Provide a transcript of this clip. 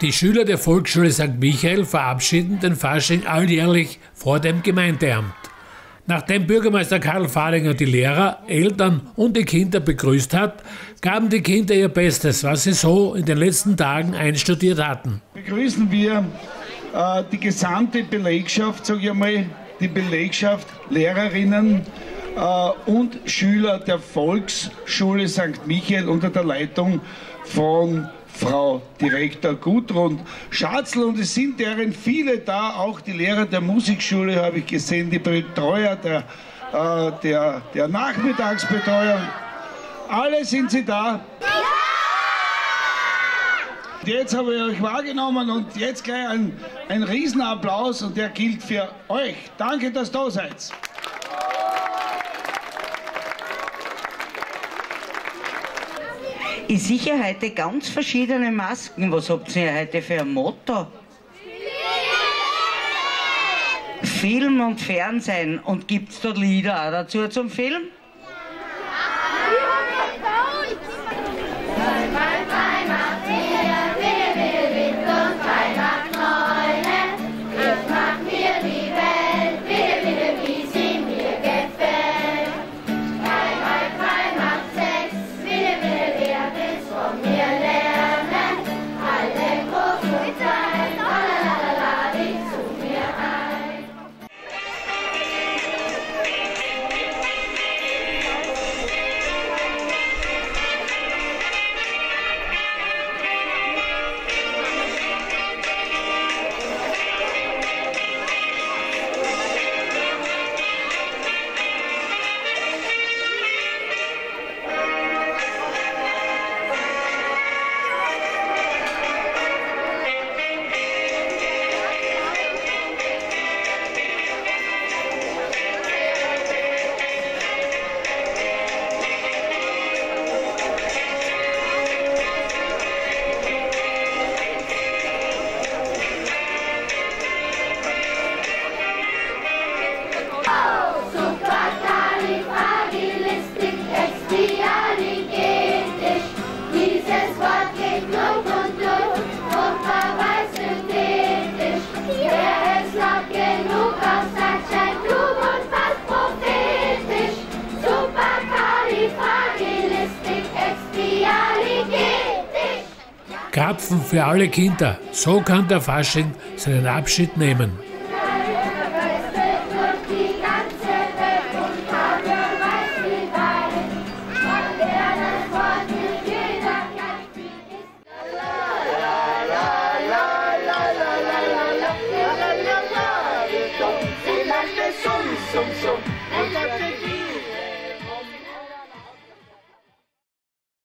Die Schüler der Volksschule St. Michael verabschieden den Fasching alljährlich vor dem Gemeindeamt. Nachdem Bürgermeister Karl Fahringer die Lehrer, Eltern und die Kinder begrüßt hat, gaben die Kinder ihr Bestes, was sie so in den letzten Tagen einstudiert hatten. Begrüßen wir äh, die gesamte Belegschaft, sage ich einmal, die Belegschaft, Lehrerinnen äh, und Schüler der Volksschule St. Michael unter der Leitung von Frau Direktor Gudrun Schatzl und es sind deren viele da, auch die Lehrer der Musikschule habe ich gesehen, die Betreuer der, äh, der, der Nachmittagsbetreuung. Alle sind sie da. Jetzt habe ich euch wahrgenommen und jetzt gleich ein, ein Riesenapplaus und der gilt für euch. Danke, dass ihr da seid. Ich sehe heute ganz verschiedene Masken. Was habt ihr heute für ein Motto? Film und Fernsehen. Und gibt es da Lieder auch dazu zum Film? Krapfen für alle Kinder. So kann der Fasching seinen Abschied nehmen. Sum, sum, sum.